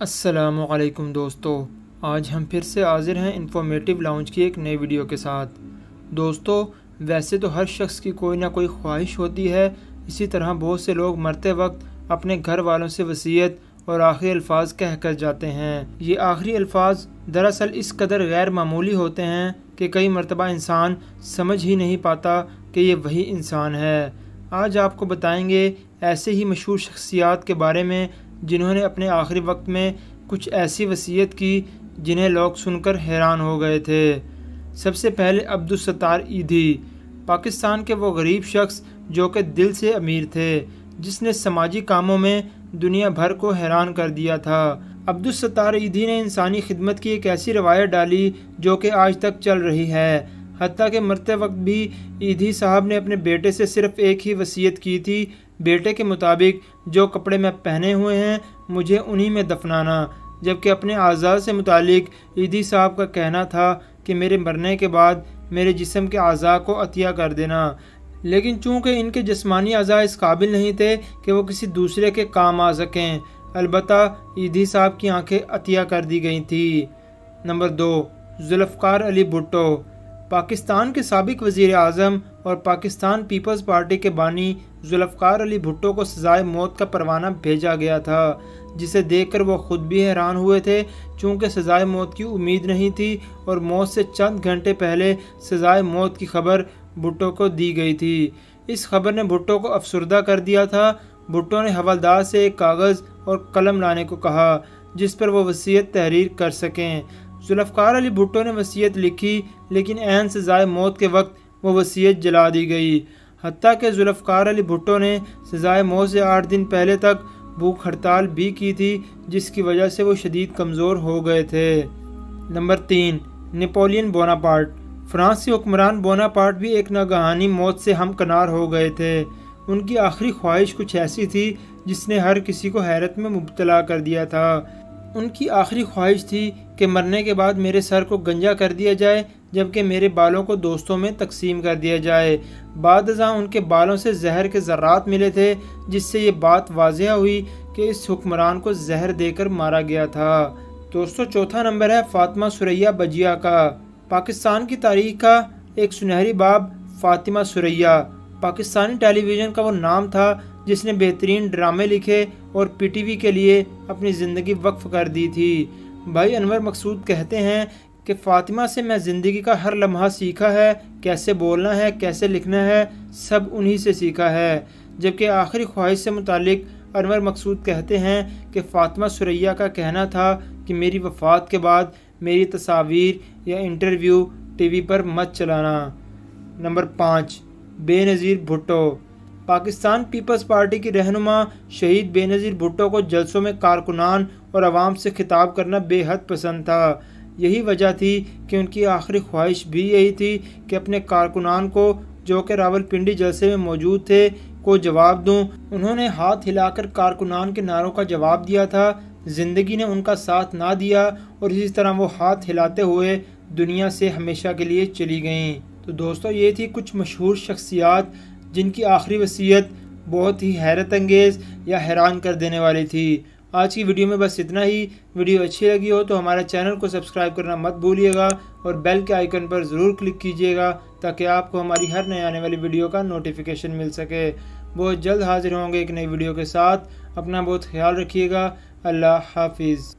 असलकुम दोस्तों, आज हम फिर से हाजिर हैं इंफॉर्मेटिव लाउंज की एक नई वीडियो के साथ। दोस्तों, वैसे तो हर शख्स की कोई ना कोई ख्वाहिश होती है, इसी तरह बहुत से लोग मरते वक्त अपने घर वालों से वसीयत और आखिरी अल्फाज कह कर जाते हैं। ये आखिरी अल्फाज दरअसल इस कदर गैर मामूली होते हैं कि कई मरतबा इंसान समझ ही नहीं पाता कि ये वही इंसान है। आज आपको बताएँगे ऐसे ही मशहूर शख्सियात के बारे में जिन्होंने अपने आखिरी वक्त में कुछ ऐसी वसीयत की जिन्हें लोग सुनकर हैरान हो गए थे। सबसे पहले अब्दुलसत्तार ईदी, पाकिस्तान के वो गरीब शख्स जो कि दिल से अमीर थे, जिसने समाजी कामों में दुनिया भर को हैरान कर दिया था। अब्दुलसत्तार ईदी ने इंसानी खिदमत की एक ऐसी रवायत डाली जो कि आज तक चल रही है। हती के मरते वक्त भी ईदी साहब ने अपने बेटे से सिर्फ़ एक ही वसीयत की थी, बेटे के मुताबिक, जो कपड़े मैं पहने हुए हैं, मुझे उन्हीं में दफनाना। जबकि अपने आज़ाद से मुतालिक ईदी साहब का कहना था कि मेरे मरने के बाद मेरे जिसम के अज़ा को अतिया कर देना। लेकिन चूँकि इनके जिसमानी अज़ा इस काबिल नहीं थे कि वो किसी दूसरे के काम आ सकें अलबत् ईदी साहब की आँखें अतिया कर दी गई थी। नंबर दो जुल्फ़ार अली भुट्टो। पाकिस्तान के सबक वज़ी अजम और पाकिस्तान पीपल्स पार्टी के बानी जुल्फ़ार अली भुट्टो को सजाए मौत का परवाना भेजा गया था, जिसे देखकर वो ख़ुद भी हैरान हुए थे। चूँकि सजाए मौत की उम्मीद नहीं थी और मौत से चंद घंटे पहले सजाए मौत की खबर भुट्टो को दी गई थी। इस खबर ने भुट्टो को अफसरदा कर दिया था। भुट्टो ने हवलदार से एक कागज़ और कलम लाने को कहा, जिस पर वो वसीयत तहरीर कर सकें। जुल्फ़ार अली भुट्टो ने वसीयत लिखी, लेकिन एन सजाए मौत के वक्त वो वसीयत जला दी गई। हती के जुल्फ़ार अली भुट्टो ने सजाए मौत से आठ दिन पहले तक भूख हड़ताल भी की थी, जिसकी वजह से वो शदीद कमज़ोर हो गए थे। नंबर तीन, नेपोलियन बोनापार्ट। फ्रांस हुक्मरान बोनापार्ट भी एक नागहानी मौत से हम कनार हो गए थे। उनकी आखिरी ख्वाहिश कुछ ऐसी थी, जिसने हर किसी को हैरत में मुबतला कर दिया था। उनकी आखिरी ख्वाहिश थी कि मरने के बाद मेरे सर को गंजा कर दिया जाए, जबकि मेरे बालों को दोस्तों में तकसीम कर दिया जाए। बाद उनके बालों से जहर के ज़रात मिले थे, जिससे ये बात वाजह हुई कि इस हुक्मरान को जहर देकर मारा गया था। दोस्तों, चौथा नंबर है फातिमा सुरैया बजिया का। पाकिस्तान की तारीख का एक सुनहरी बाब, फातिमा सुरैया। पाकिस्तानी टेलीविज़न का वो नाम था जिसने बेहतरीन ड्रामे लिखे और पीटीवी के लिए अपनी ज़िंदगी वक्फ कर दी थी। भाई अनवर मकसूद कहते हैं कि फ़ातिमा से मैं ज़िंदगी का हर लम्हा सीखा है, कैसे बोलना है, कैसे लिखना है, सब उन्हीं से सीखा है। जबकि आखिरी ख्वाहिश से मुतालिक अनवर मकसूद कहते हैं कि फ़ातिमा सुरैया का कहना था कि मेरी वफ़ात के बाद मेरी तस्वीर या इंटरव्यू टीवी पर मत चलाना। नंबर पाँच, बेनज़ीर भुट्टो। पाकिस्तान पीपल्स पार्टी की रहनुमा शहीद बेनज़ीर भुट्टो को जलसों में कारकुनान और आवाम से खिताब करना बेहद पसंद था। यही वजह थी कि उनकी आखिरी ख्वाहिश भी यही थी कि अपने कारकुनान को जो कि रावलपिंडी जलसे में मौजूद थे को जवाब दूँ। उन्होंने हाथ हिलाकर कारकुनान के नारों का जवाब दिया था। ज़िंदगी ने उनका साथ ना दिया और इसी तरह वो हाथ हिलाते हुए दुनिया से हमेशा के लिए चली गईं। तो दोस्तों, ये थी कुछ मशहूर शख्सियात जिनकी आखिरी वसीयत बहुत ही हैरत अंगेज़ या हैरान कर देने वाली थी। आज की वीडियो में बस इतना ही। वीडियो अच्छी लगी हो तो हमारे चैनल को सब्सक्राइब करना मत भूलिएगा और बेल के आइकन पर ज़रूर क्लिक कीजिएगा ताकि आपको हमारी हर नए आने वाली वीडियो का नोटिफिकेशन मिल सके। बहुत जल्द हाजिर होंगे एक नई वीडियो के साथ। अपना बहुत ख्याल रखिएगा। अल्लाह हाफिज़।